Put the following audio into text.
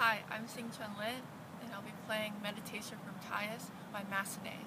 Hi, I'm Sing Chun Lin, and I'll be playing Meditation from Tyus by Massenet.